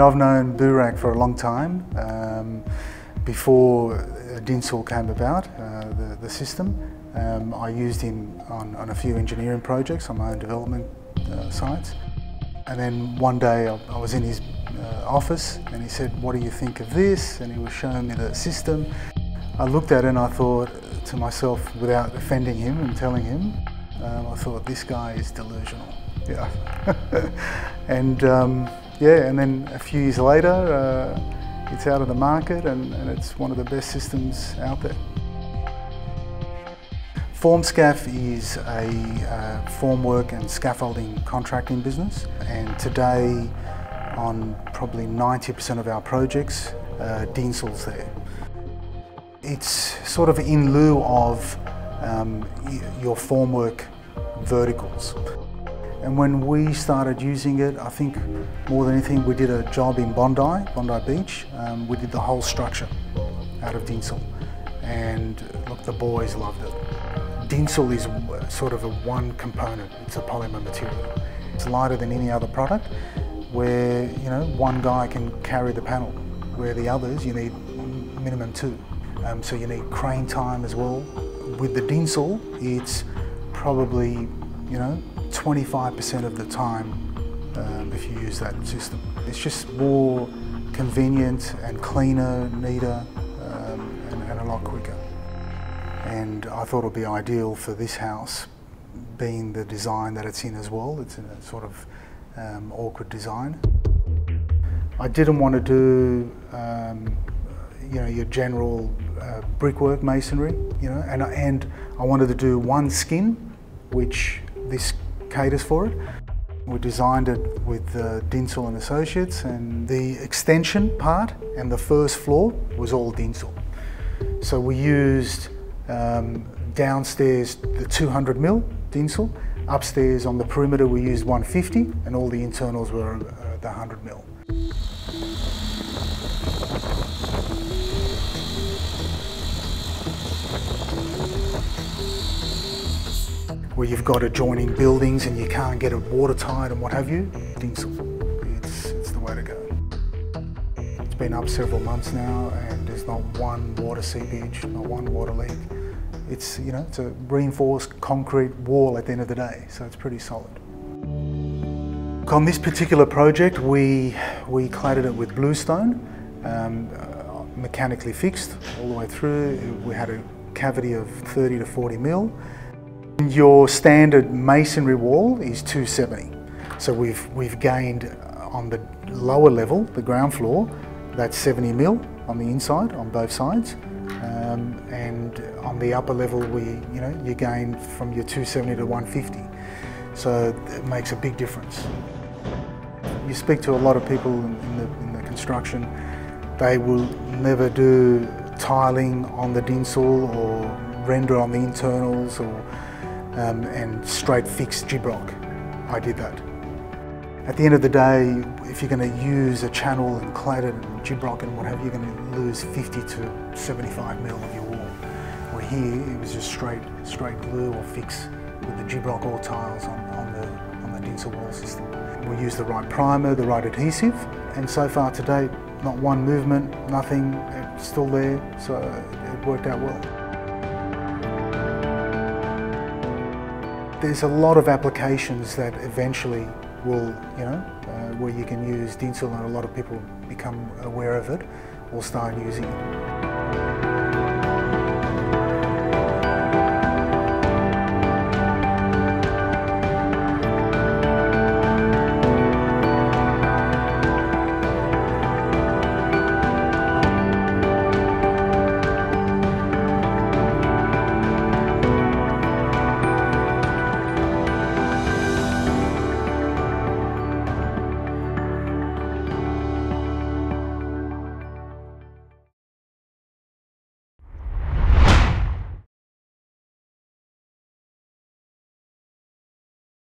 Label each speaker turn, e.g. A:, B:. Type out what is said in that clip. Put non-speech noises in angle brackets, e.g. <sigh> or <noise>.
A: I've known Burak for a long time. Um, before Dincel came about, uh, the, the system, um, I used him on, on, a few engineering projects on my own development uh, sites. And then one day I, I was in his uh, office and he said, what do you think of this? And he was showing me the system. I looked at it and I thought to myself, without offending him and telling him, um, I thought, this guy is delusional. Yeah. <laughs> and um, yeah, and then a few years later, uh, it's out of the market and, and, it's one of the best systems out there. FormScaff is a uh, formwork and scaffolding contracting business and today on probably 90% of our projects, uh, Dincel's there. It's sort of in lieu of um, your formwork verticals. And when we started using it, I think more than anything, we did a job in Bondi, Bondi Beach. Um, we did the whole structure out of Dincel. And look, the boys loved it. Dincel is sort of a one component, it's a polymer material. It's lighter than any other product where, you know, one guy can carry the panel, where the others you need minimum two. Um, so you need crane time as well. With the Dincel, it's probably, you know, 25% of the time um, if you use that system. It's just more convenient and cleaner, neater, um, and, and, a lot quicker. And I thought it would be ideal for this house, being the design that it's in as well. It's in a sort of um, awkward design. I didn't want to do um, you know, your general uh, brickwork masonry, you know, and, and I wanted to do one skin, which this caters for it. We designed it with uh, Dincel and Associates and the extension part and the first floor was all Dincel. So we used um, downstairs the 200 mil Dincel, upstairs on the perimeter we used 150 and all the internals were uh, the 100 mil. Where you've got adjoining buildings and you can't get it watertight and what have you, Dincel, it's, it's the way to go. It's been up several months now and there's not one water seepage, not one water leak. It's, you know, it's a reinforced concrete wall at the end of the day, so it's pretty solid. On this particular project, we, we cladded it with bluestone, um, mechanically fixed all the way through. We had a cavity of 30 to 40 mil. Your standard masonry wall is 270. So we've, we've gained on the lower level, the ground floor, that's 70 mil on the inside, on both sides. Um, and on the upper level, we, you know, you gain from your 270 to 150. So it makes a big difference. You speak to a lot of people in, the, in the construction, they will never do tiling on the Dincel or render on the internals or um, and straight fix Gyprock. I did that. At the end of the day, if you're going to use a channel and clad it and Gyprock and what have you, you're going to lose 50 to 75 mil of your wall. Where here, it was just straight, straight glue or fix with the Gyprock or tiles on, on the on the Dincel wall system. We used the right primer, the right adhesive, and so far to date, not one movement, nothing, it's still there, so it worked out well. There's a lot of applications that eventually will, you know, uh, where you can use Dincel and a lot of people become aware of it will start using it.